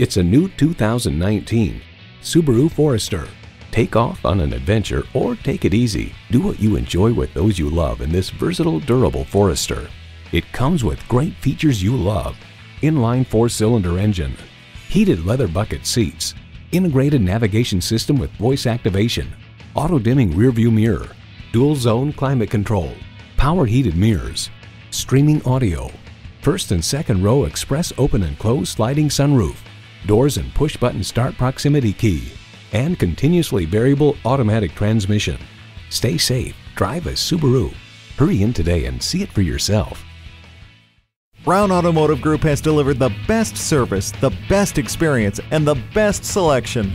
It's a new 2019 Subaru Forester. Take off on an adventure or take it easy. Do what you enjoy with those you love in this versatile, durable Forester. It comes with great features you love. Inline four-cylinder engine, heated leather bucket seats, integrated navigation system with voice activation, auto-dimming rearview mirror, dual zone climate control, power heated mirrors, streaming audio, first and second row express open and close sliding sunroof, doors and push button start proximity key, and continuously variable automatic transmission. Stay safe, drive a Subaru. Hurry in today and see it for yourself. Brown Automotive Group has delivered the best service, the best experience, and the best selection.